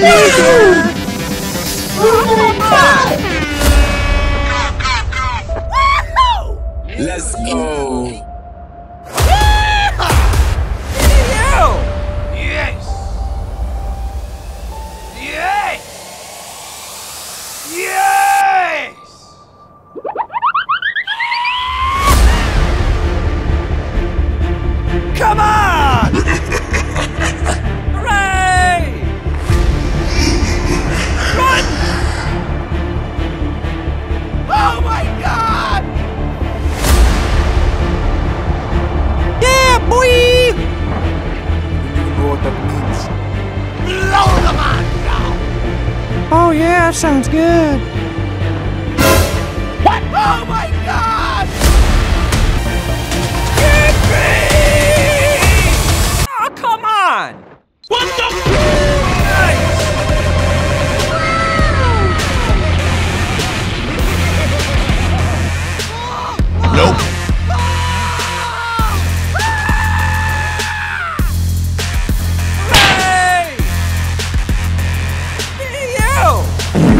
Woo! Oh yeah, sounds good. What? Oh my god! Get me! Oh, come on! What the Yeah.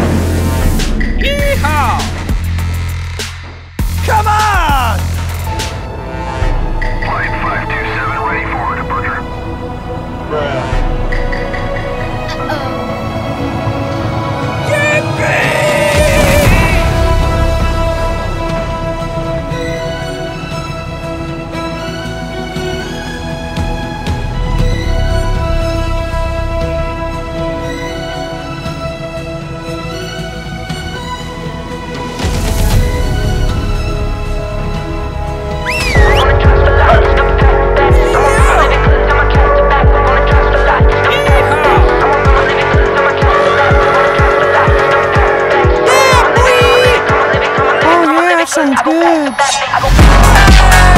sounds good.